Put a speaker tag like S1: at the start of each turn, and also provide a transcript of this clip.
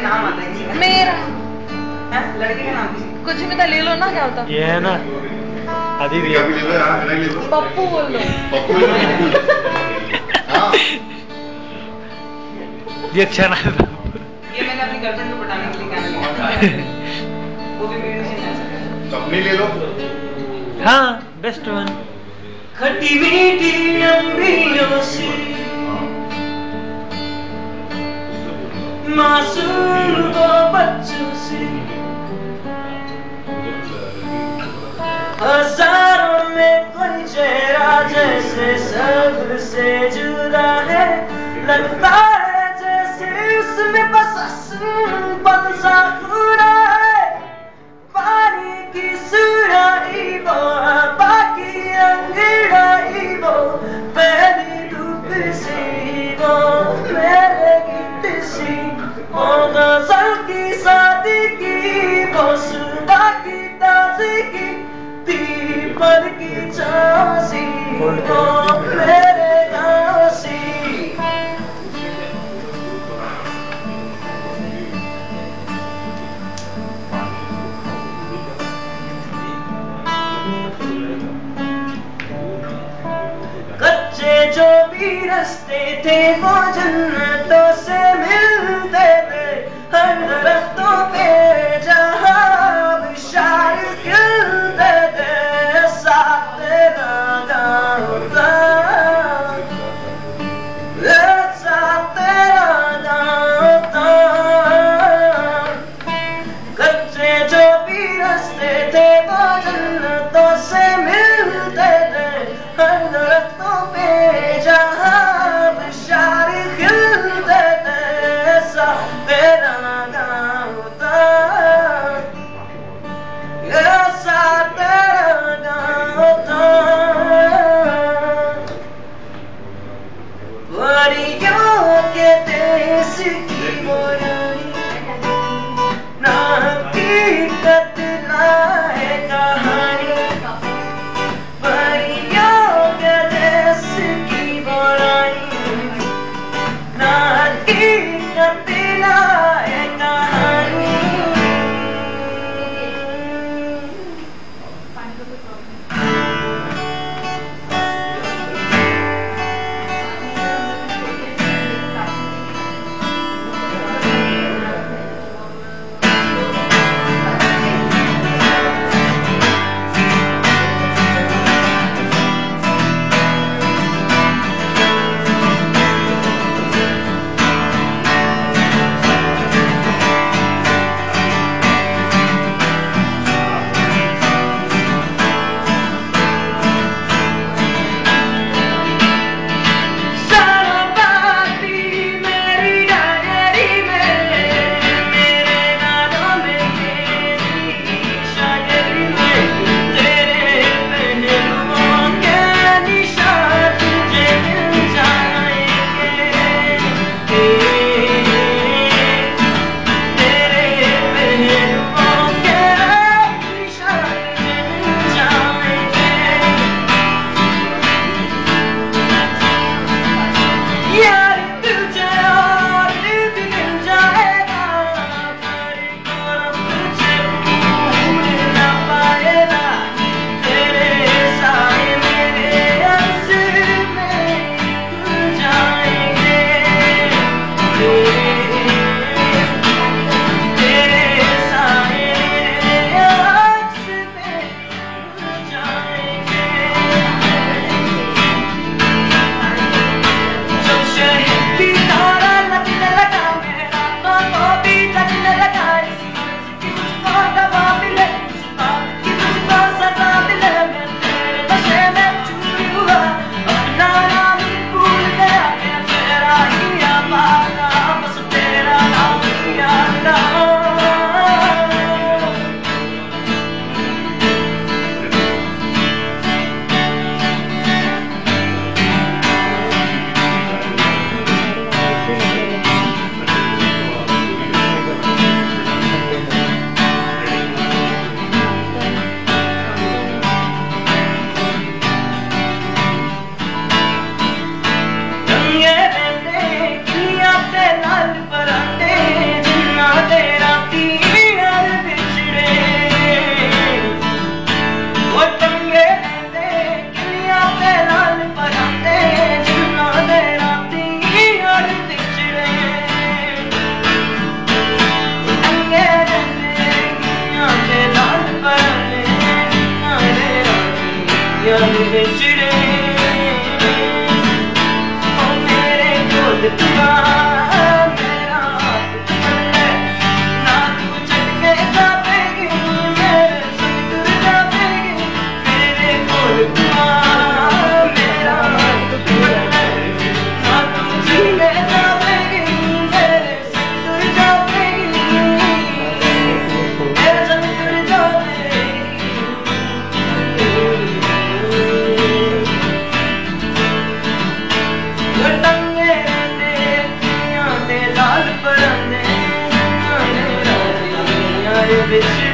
S1: में नाम आता है
S2: मेरा।
S1: हैं? लड़के का नाम
S2: कुछ भी तो ले लो ना क्या होता?
S3: ये है ना? आदि
S4: क्या भी ले लो हाँ ले लो।
S2: पप्पू बोल लो
S4: पप्पू ले लो पप्पू हाँ।
S3: ये अच्छा ना
S1: ये मैंने अपनी गर्लफ्रेंड को पटाने के लिए गाना लिखा था। वो भी म्यूजिशियन है
S4: अपनी ले लो।
S3: हाँ बेस्ट वन
S5: खट्टी मीठी अंबियों से। मासूम वो बच्चों से। हज़ारों में कोई चेहरा जैसे सबसे जुदा है। लगता है जो भी रस्ते थे वो जन्नतों से मिलते थे। हर good. repetir.